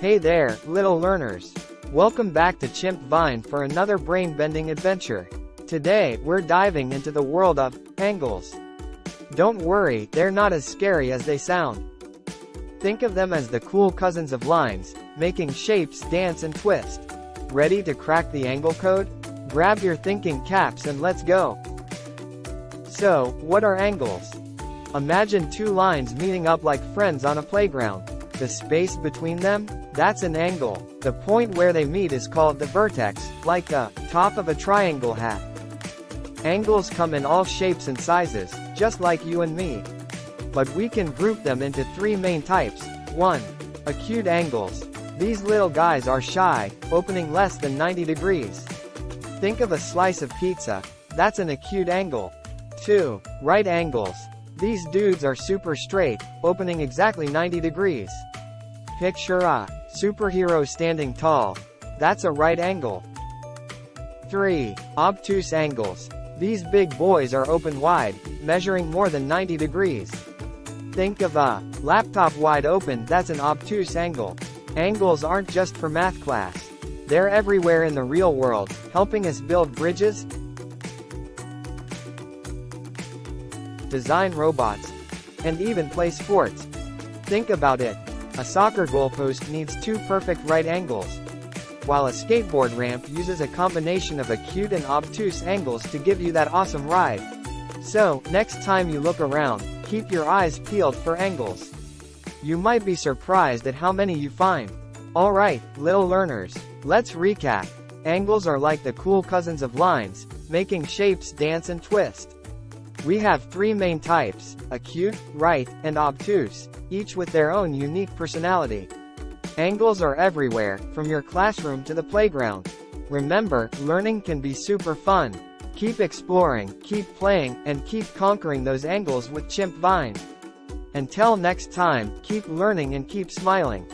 Hey there, little learners. Welcome back to Chimp Vine for another brain-bending adventure. Today, we're diving into the world of angles. Don't worry, they're not as scary as they sound. Think of them as the cool cousins of lines, making shapes dance and twist. Ready to crack the angle code? Grab your thinking caps and let's go. So, what are angles? Imagine two lines meeting up like friends on a playground. The space between them? That's an angle. The point where they meet is called the vertex, like the top of a triangle hat. Angles come in all shapes and sizes, just like you and me. But we can group them into three main types. 1. Acute angles. These little guys are shy, opening less than 90 degrees. Think of a slice of pizza. That's an acute angle. 2. Right angles. These dudes are super straight, opening exactly 90 degrees. Picture a superhero standing tall. That's a right angle. 3. Obtuse angles. These big boys are open wide, measuring more than 90 degrees. Think of a laptop wide open that's an obtuse angle. Angles aren't just for math class. They're everywhere in the real world, helping us build bridges, design robots, and even play sports. Think about it. A soccer goalpost needs two perfect right angles, while a skateboard ramp uses a combination of acute and obtuse angles to give you that awesome ride. So, next time you look around, keep your eyes peeled for angles. You might be surprised at how many you find. Alright, little learners, let's recap. Angles are like the cool cousins of lines, making shapes dance and twist. We have three main types, acute, right, and obtuse, each with their own unique personality. Angles are everywhere, from your classroom to the playground. Remember, learning can be super fun. Keep exploring, keep playing, and keep conquering those angles with Chimp Vine. Until next time, keep learning and keep smiling.